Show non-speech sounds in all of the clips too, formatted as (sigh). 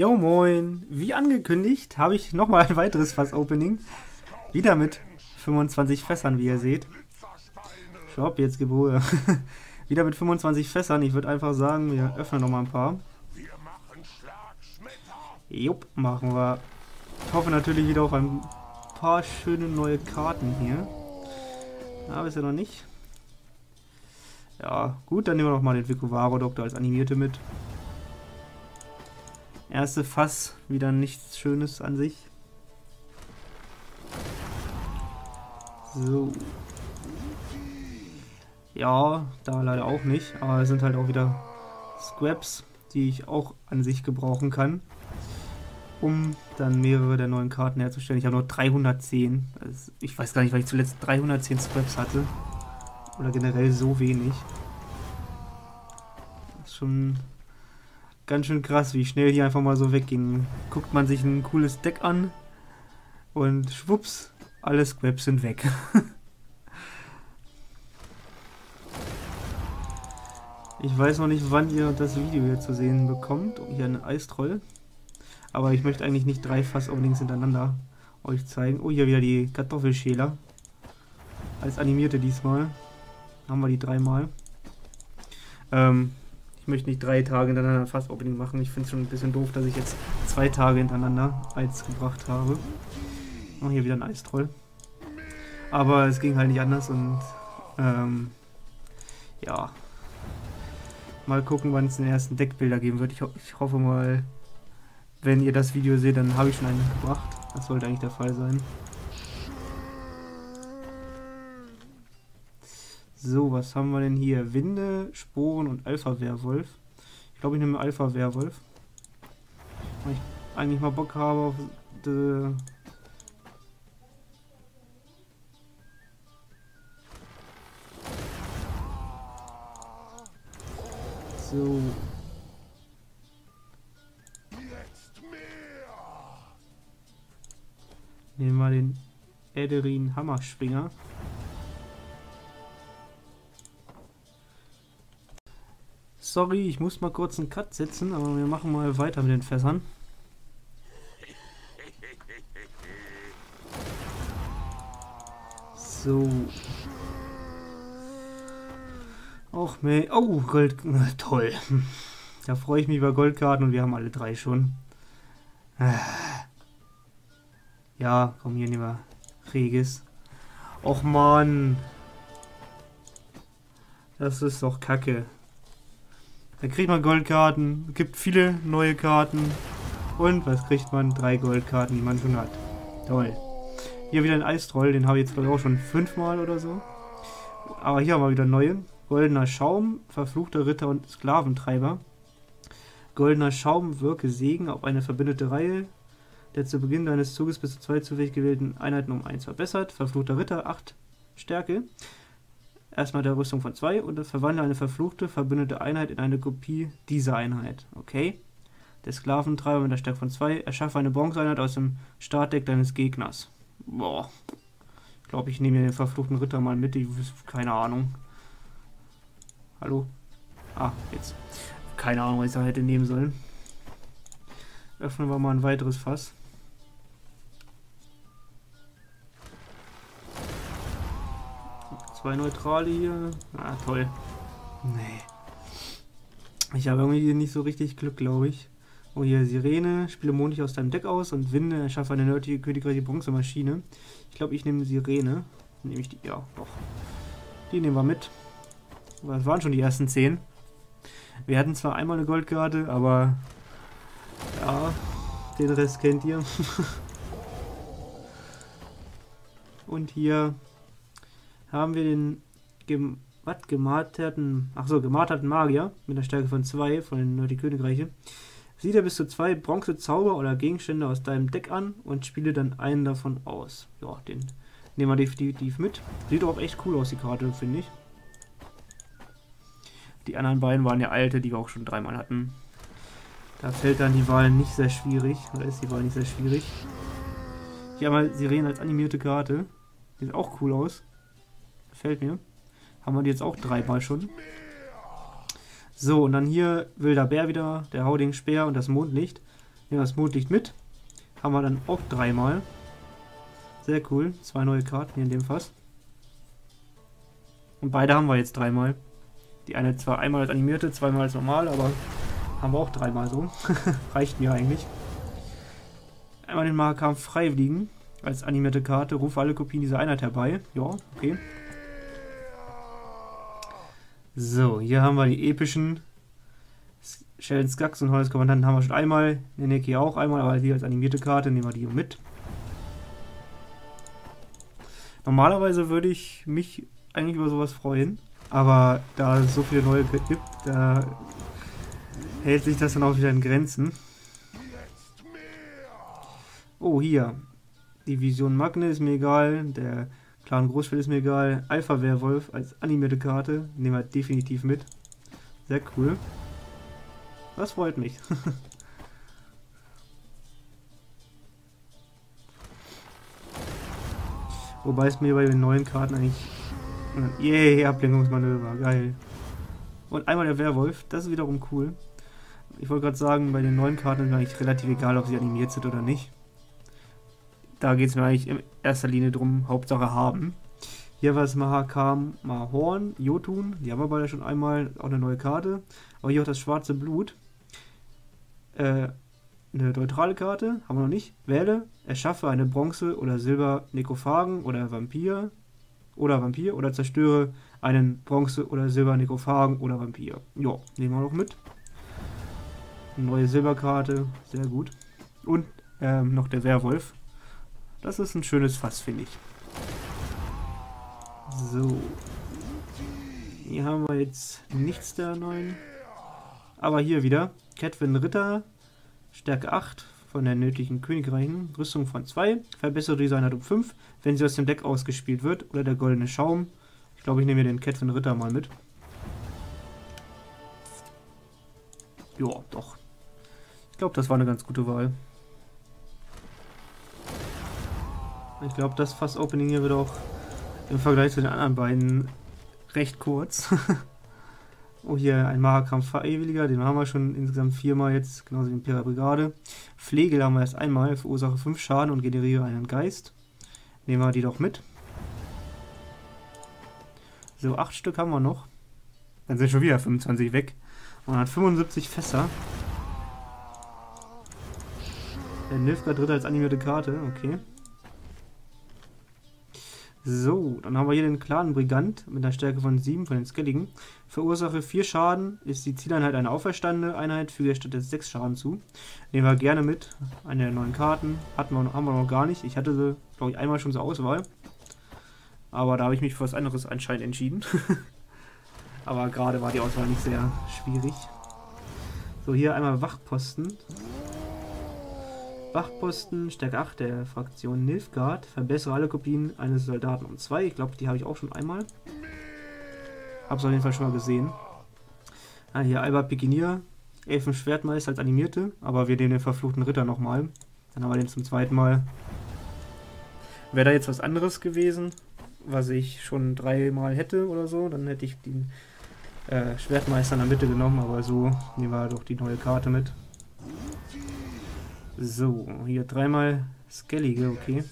Jo moin, wie angekündigt habe ich nochmal ein weiteres Fass-Opening. Wieder mit 25 Fässern, wie ihr seht. Stopp, jetzt Geburt. (laughs) Wieder mit 25 Fässern. Ich würde einfach sagen, wir öffnen nochmal ein paar. Jupp, machen wir. Ich hoffe natürlich wieder auf ein paar schöne neue Karten hier. Ja, bisher noch nicht. Ja, gut, dann nehmen wir noch mal den Vicovaro-Doktor als Animierte mit. Erste Fass, wieder nichts Schönes an sich. So. Ja, da leider auch nicht. Aber es sind halt auch wieder Scraps, die ich auch an sich gebrauchen kann. Um dann mehrere der neuen Karten herzustellen. Ich habe nur 310. Also ich weiß gar nicht, weil ich zuletzt 310 Scraps hatte. Oder generell so wenig. Das ist schon ganz schön krass, wie schnell die einfach mal so weggingen. Guckt man sich ein cooles Deck an und schwupps, alle Scraps sind weg. (laughs) ich weiß noch nicht, wann ihr das Video hier zu sehen bekommt. Hier eine Eistroll. Aber ich möchte eigentlich nicht drei Fass unbedingt hintereinander euch zeigen. Oh, hier wieder die Kartoffelschäler. Als animierte diesmal. Haben wir die dreimal. Ähm, ich möchte nicht drei Tage hintereinander fast Opening machen. Ich finde es schon ein bisschen doof, dass ich jetzt zwei Tage hintereinander Eis gebracht habe. Oh, hier wieder ein Eistroll. Aber es ging halt nicht anders und ähm, ja. Mal gucken, wann es den ersten Deckbilder geben wird. Ich, ho ich hoffe mal, wenn ihr das Video seht, dann habe ich schon einen gebracht. Das sollte eigentlich der Fall sein. So, was haben wir denn hier? Winde, Sporen und Alpha-Werwolf. Ich glaube, ich nehme Alpha-Werwolf. Weil ich eigentlich mal Bock habe auf die So. Nehmen wir den Ederin Hammerschwinger. Sorry, ich muss mal kurz einen Cut setzen, aber wir machen mal weiter mit den Fässern. So. Och, meh. Oh, Gold. (laughs) Toll. Da freue ich mich über Goldkarten und wir haben alle drei schon. (sighs) Ja, komm, hier nehmen wir Regis. Och, Mann. Das ist doch kacke. Da kriegt man Goldkarten, gibt viele neue Karten. Und was kriegt man? Drei Goldkarten, die man schon hat. Toll. Hier wieder ein Eistroll, den habe ich jetzt glaube ich auch schon fünfmal oder so. Aber hier haben wir wieder neue. Goldener Schaum, verfluchter Ritter und Sklaventreiber. Goldener Schaum, wirke Segen auf eine verbündete Reihe, der zu Beginn deines Zuges bis zu zwei zufällig gewählten Einheiten um 1 verbessert. Verfluchter Ritter, 8 Stärke erstmal der Rüstung von 2 und verwandle eine verfluchte, verbündete Einheit in eine Kopie dieser Einheit. Okay. Der Sklaventreiber mit der Stärke von 2. Erschaffe eine Bronzeeinheit aus dem Startdeck deines Gegners. Boah. Ich glaube, ich nehme hier den verfluchten Ritter mal mit. Ich, keine Ahnung. Hallo? Ah, jetzt. Keine Ahnung, was ich da hätte nehmen sollen. Öffnen wir mal ein weiteres Fass. Zwei Neutrale hier. Ah, toll. Nee. Ich habe irgendwie nicht so richtig Glück, glaube ich. Oh, hier Sirene. Spiele Mond aus deinem Deck aus und Winde. Erschaffe eine nötige königreiche Bronzemaschine. Ich glaube, ich nehme Sirene. Nehme ich die? Ja, doch. Die nehmen wir mit. Das waren schon die ersten zehn. Wir hatten zwar einmal eine Goldkarte, aber ja, den Rest kennt ihr. (laughs) und hier haben wir den gem was, gemarterten, ach so, gemarterten Magier mit einer Stärke von 2 von den Nördlichen Königreiche. Sieh dir bis zu zwei Bronze-Zauber oder Gegenstände aus deinem Deck an und spiele dann einen davon aus. Ja, den nehmen wir definitiv mit. Sieht auch echt cool aus, die Karte, finde ich. Die anderen beiden waren ja alte, die wir auch schon dreimal hatten. Da fällt dann die Wahl nicht sehr schwierig. Oder ist die Wahl nicht sehr schwierig. Hier einmal Sirene als animierte Karte. Sieht auch cool aus. Gefällt mir. Haben wir die jetzt auch dreimal schon. So, und dann hier Wilder Bär wieder, der Hauding Speer und das Mondlicht. Ja, das Mondlicht mit. Haben wir dann auch dreimal. Sehr cool. Zwei neue Karten hier in dem Fass. Und beide haben wir jetzt dreimal. Die eine zwar einmal als animierte, zweimal als normal, aber haben wir auch dreimal so. (laughs) Reicht mir eigentlich. Einmal den Mahakam Freiwilligen als animierte Karte. Rufe alle Kopien dieser Einheit herbei. Ja, okay. So, hier haben wir die epischen Sheldon Skax und Hollis Kommandanten haben wir schon einmal. Neneki auch einmal, aber die als animierte Karte nehmen wir die mit. Normalerweise würde ich mich eigentlich über sowas freuen, aber da es so viele neue gibt, da hält sich das dann auch wieder in Grenzen. Oh, hier. Die Vision Magne ist mir egal, der Clan Großfeld ist mir egal, Alpha Werwolf als animierte Karte nehmen wir definitiv mit. Sehr cool. Das freut mich. (laughs) Wobei es mir bei den neuen Karten eigentlich... Yay, Ablenkungsmanöver, geil. Und einmal der Werwolf, das ist wiederum cool. Ich wollte gerade sagen, bei den neuen Karten ist mir eigentlich relativ egal, ob sie animiert sind oder nicht. Da geht es mir eigentlich in erster Linie drum, Hauptsache haben. Hier war es Mahakam Mahorn, Jotun, die haben wir beide schon einmal, auch eine neue Karte. Aber hier auch das schwarze Blut. Äh, eine neutrale Karte, haben wir noch nicht. Wähle, erschaffe eine Bronze- oder Silber-Nekophagen oder Vampir oder Vampir oder zerstöre einen Bronze- oder Silber-Nekophagen oder Vampir. Ja, nehmen wir noch mit. Neue Silberkarte, sehr gut. Und ähm, noch der Werwolf. Das ist ein schönes Fass, finde ich. So. Hier haben wir jetzt nichts der neuen. Aber hier wieder. Catwin Ritter. Stärke 8 von der nötigen Königreichen. Rüstung von 2. Verbessere diese Einheit um 5, wenn sie aus dem Deck ausgespielt wird. Oder der goldene Schaum. Ich glaube, ich nehme mir den Catwin Ritter mal mit. Ja, doch. Ich glaube, das war eine ganz gute Wahl. Ich glaube, das Fass-Opening hier wird auch im Vergleich zu den anderen beiden recht kurz. (laughs) oh, hier ein Mahakam Verewiger, den haben wir schon insgesamt viermal jetzt, genauso wie Impera Brigade. Pflegel haben wir erst einmal, verursache 5 Schaden und generiere einen Geist. Nehmen wir die doch mit. So, 8 Stück haben wir noch. Dann sind schon wieder 25 weg. Und hat 75 Fässer. Der Nilfgaard dritte als animierte Karte, okay. So, dann haben wir hier den Clan Brigant mit einer Stärke von 7 von den Skelligen. Verursache 4 Schaden, ist die Zieleinheit eine auferstandene Einheit, füge statt des 6 Schaden zu. Nehmen wir gerne mit. Eine der neuen Karten. Hatten wir, haben wir noch gar nicht. Ich hatte sie, glaube ich, einmal schon zur Auswahl. Aber da habe ich mich für was anderes anscheinend entschieden. (laughs) Aber gerade war die Auswahl nicht sehr schwierig. So, hier einmal Wachposten. Wachposten, Stärke 8 der Fraktion Nilfgaard. Verbessere alle Kopien eines Soldaten um 2. Ich glaube, die habe ich auch schon einmal. Hab's auf jeden Fall schon mal gesehen. Ah, hier Alba Pikinier. Elfenschwertmeister als animierte. Aber wir nehmen den verfluchten Ritter nochmal. Dann haben wir den zum zweiten Mal. Wäre da jetzt was anderes gewesen, was ich schon dreimal hätte oder so, dann hätte ich den äh, Schwertmeister in der Mitte genommen. Aber so nehmen wir doch die neue Karte mit. So, hier dreimal Skellige, okay.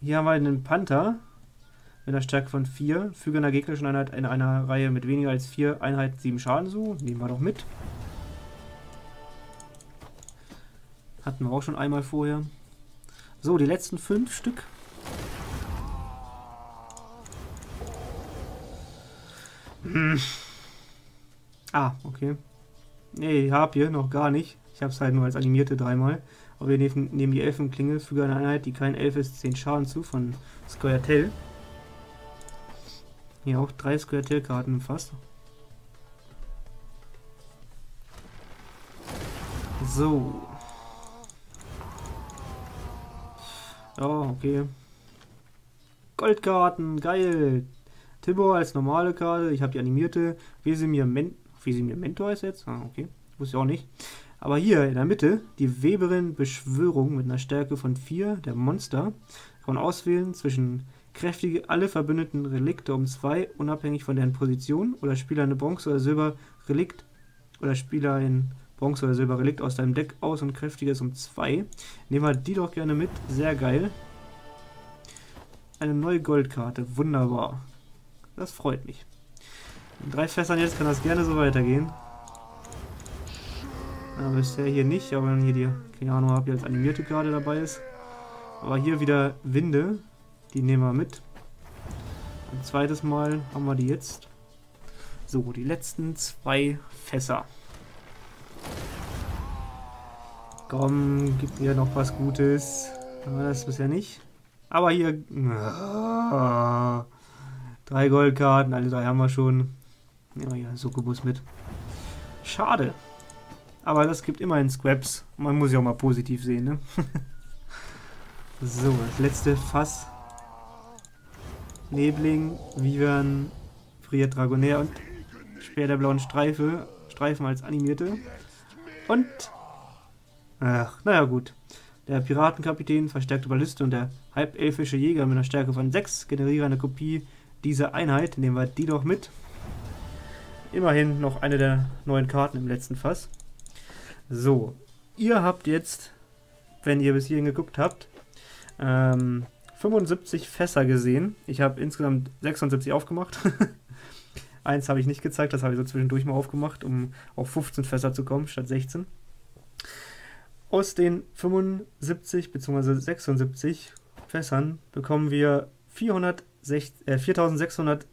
Hier haben wir einen Panther mit einer Stärke von 4. Füge einer gegnerischen Einheit in einer Reihe mit weniger als 4 Einheiten 7 Schaden zu. Nehmen wir doch mit. Hatten wir auch schon einmal vorher. So, die letzten 5 Stück. Hm. Ah, okay. Nee, hab hier noch gar nicht. Ich habe es halt nur als animierte dreimal. Aber wir nehmen die Elfenklinge, füge eine Einheit, die kein Elf ist, 10 Schaden zu von Squirtel. Hier auch drei Squirtel-Karten fast. So. Oh, okay. Goldkarten, geil. Tibor als normale Karte, ich habe die animierte. Wesemir, Men Wesemir Mentor ist jetzt? Ah, okay. Wusste ich auch nicht. Aber hier in der Mitte die Weberin Beschwörung mit einer Stärke von 4, der Monster. Kann auswählen zwischen kräftige alle verbündeten Relikte um 2, unabhängig von deren Position, oder Spieler eine Bronze oder Silber Relikt oder Spieler in Bronze- oder Silberrelikt aus deinem Deck aus und kräftiges um 2. Nehmen wir die doch gerne mit. Sehr geil. Eine neue Goldkarte. Wunderbar. Das freut mich. In drei Fässern jetzt kann das gerne so weitergehen. Ja, bisher hier nicht, aber wenn hier die, keine ob hier als animierte Karte dabei ist. Aber hier wieder Winde. Die nehmen wir mit. Ein zweites Mal haben wir die jetzt. So, die letzten zwei Fässer. Komm, gib mir noch was Gutes. Aber das bisher nicht. Aber hier... Ah, (laughs) drei Goldkarten, alle drei haben wir schon. Ja, ja, Sokobus mit. Schade. Aber das gibt immerhin Scraps. Man muss ja auch mal positiv sehen, ne? (laughs) so, das letzte Fass. Nebling, Vivern, Friert Dragonair und Speer der blauen Streife. Streifen als animierte. Und... Ach, naja gut. Der Piratenkapitän, verstärkte Balliste und der halbelfische Jäger mit einer Stärke von 6 generieren eine Kopie dieser Einheit. Nehmen wir die doch mit. Immerhin noch eine der neuen Karten im letzten Fass. So, ihr habt jetzt, wenn ihr bis hierhin geguckt habt, ähm, 75 Fässer gesehen. Ich habe insgesamt 76 aufgemacht. (laughs) Eins habe ich nicht gezeigt, das habe ich so zwischendurch mal aufgemacht, um auf 15 Fässer zu kommen, statt 16. Aus den 75 bzw. 76 Fässern bekommen wir 460, äh, 4600,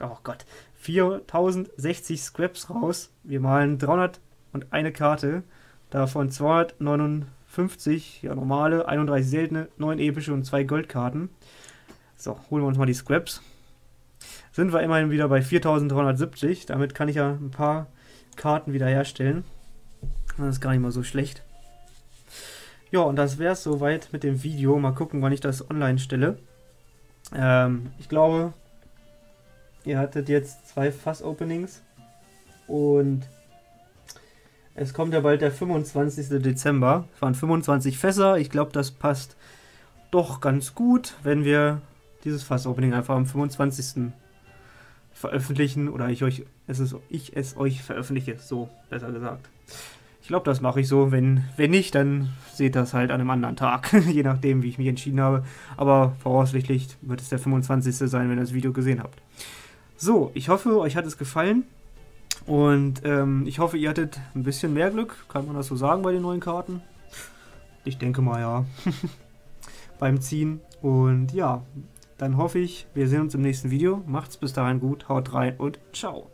oh Gott, 4060 Scraps raus. Wir malen 300 und eine Karte. Davon 259 ja, normale, 31 seltene, 9 epische und 2 Goldkarten. So, holen wir uns mal die Scraps. Sind wir immerhin wieder bei 4370. Damit kann ich ja ein paar Karten wiederherstellen. Das ist gar nicht mal so schlecht. Ja, und das wäre es soweit mit dem Video. Mal gucken, wann ich das online stelle. Ähm, ich glaube, ihr hattet jetzt zwei Fass-Openings. Und es kommt ja bald der 25. Dezember. Es waren 25 Fässer. Ich glaube, das passt doch ganz gut, wenn wir dieses Fass-Opening einfach am 25. veröffentlichen. Oder ich, euch, es ist, ich es euch veröffentliche. So, besser gesagt. Ich glaube, das mache ich so. Wenn, wenn nicht, dann seht das halt an einem anderen Tag. (laughs) Je nachdem, wie ich mich entschieden habe. Aber voraussichtlich wird es der 25. sein, wenn ihr das Video gesehen habt. So, ich hoffe, euch hat es gefallen. Und ähm, ich hoffe, ihr hattet ein bisschen mehr Glück. Kann man das so sagen bei den neuen Karten? Ich denke mal ja. (laughs) Beim Ziehen. Und ja, dann hoffe ich, wir sehen uns im nächsten Video. Macht's bis dahin gut, haut rein und ciao.